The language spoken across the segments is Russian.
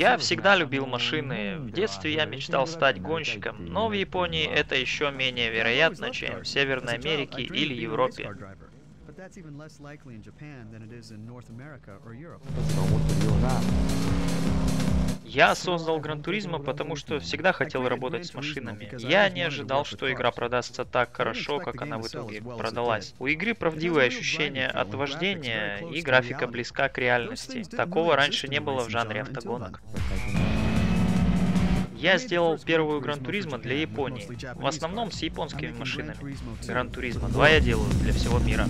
Я всегда любил машины. В детстве я мечтал стать гонщиком, но в Японии это еще менее вероятно, чем в Северной Америке или Европе. Я создал Гран Туризмо, потому что всегда хотел работать с машинами. Я не ожидал, что игра продастся так хорошо, как она в итоге продалась. У игры правдивые ощущения от вождения, и графика близка к реальности. Такого раньше не было в жанре автогонок. Я сделал первую Гран Туризмо для Японии, в основном с японскими машинами. Гран Туризмо 2 я делаю для всего мира.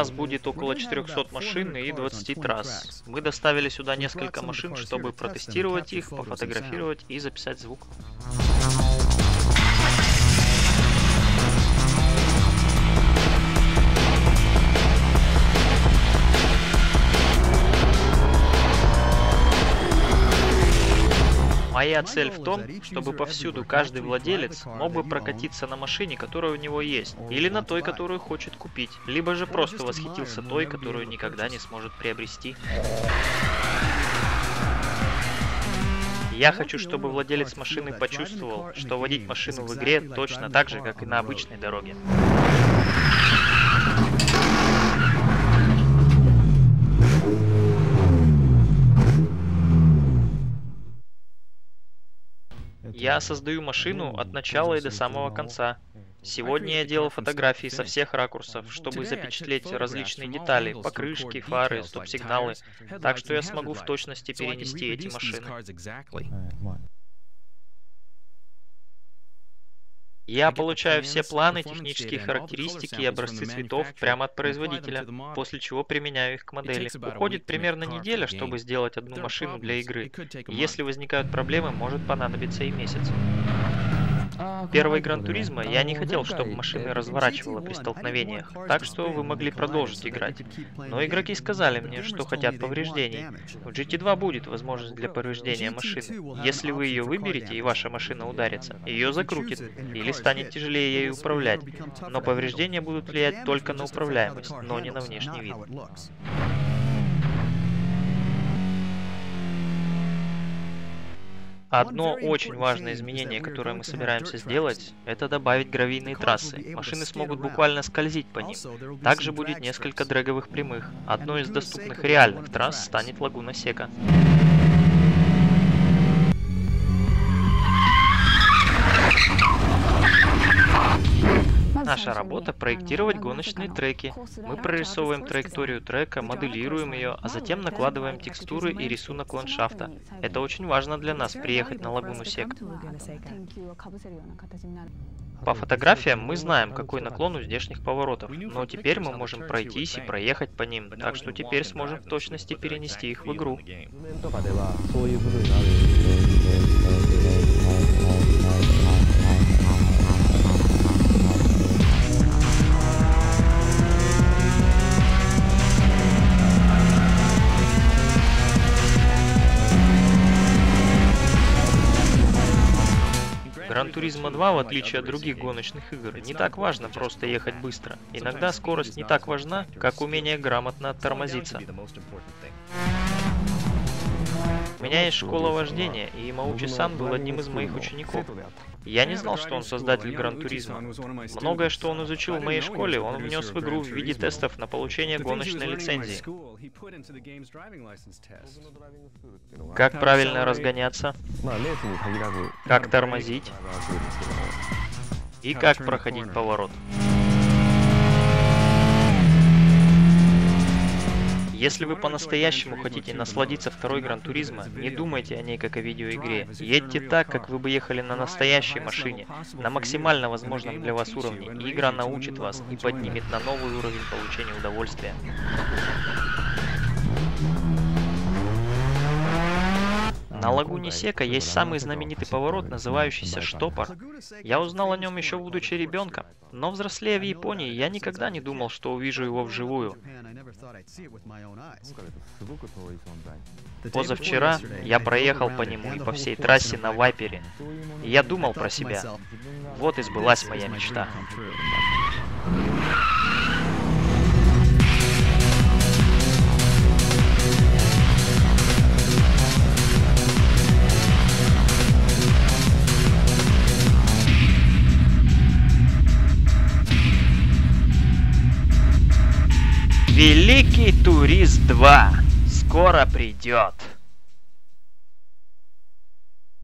Нас будет около 400 машин и 20 трасс. Мы доставили сюда несколько машин, чтобы протестировать их, пофотографировать и записать звук. Моя цель в том, чтобы повсюду каждый владелец мог бы прокатиться на машине, которая у него есть, или на той, которую хочет купить, либо же просто восхитился той, которую никогда не сможет приобрести. Я хочу, чтобы владелец машины почувствовал, что водить машину в игре точно так же, как и на обычной дороге. Я создаю машину от начала и до самого конца. Сегодня я делал фотографии со всех ракурсов, чтобы запечатлеть различные детали, покрышки, фары, стоп-сигналы, так что я смогу в точности перенести эти машины. Я получаю все планы, технические характеристики и образцы цветов прямо от производителя, после чего применяю их к модели. Уходит примерно неделя, чтобы сделать одну машину для игры. Если возникают проблемы, может понадобиться и месяц. Первый Гран Туризма я не хотел, чтобы машины разворачивало при столкновениях, так что вы могли продолжить играть. Но игроки сказали мне, что хотят повреждений. В GT2 будет возможность для повреждения машины. Если вы ее выберете и ваша машина ударится, ее закрутит или станет тяжелее ею управлять. Но повреждения будут влиять только на управляемость, но не на внешний вид. Одно очень важное изменение, которое мы собираемся сделать, это добавить гравийные трассы. Машины смогут буквально скользить по ним. Также будет несколько дрэговых прямых. Одной из доступных реальных трасс станет Лагуна Сека. Наша работа – проектировать гоночные треки. Мы прорисовываем траекторию трека, моделируем ее, а затем накладываем текстуры и рисунок ландшафта. Это очень важно для нас – приехать на лагуну Сек. По фотографиям мы знаем, какой наклон у здешних поворотов, но теперь мы можем пройтись и проехать по ним, так что теперь сможем в точности перенести их в игру. Гран Туризмо 2, в отличие от других гоночных игр, не так важно просто ехать быстро. Иногда скорость не так важна, как умение грамотно тормозиться. У меня есть школа вождения, и Маучи-сан был одним из моих учеников. Я не знал, что он создатель Гран Туризма. Многое, что он изучил в моей школе, он внес в игру в виде тестов на получение гоночной лицензии. Как правильно разгоняться, как тормозить и как проходить поворот. Если вы по-настоящему хотите насладиться второй Гран Туризма, не думайте о ней как о видеоигре. Едьте так, как вы бы ехали на настоящей машине, на максимально возможном для вас уровне, и игра научит вас и поднимет на новый уровень получения удовольствия. На лагуне Сека есть самый знаменитый поворот, называющийся Штопор. Я узнал о нем еще будучи ребенком, но взрослея в Японии, я никогда не думал, что увижу его вживую. Позавчера я проехал по нему и по всей трассе на Вайпере. И я думал про себя. Вот и сбылась моя мечта. Великий Турист 2 скоро придет.